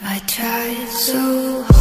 I tried so hard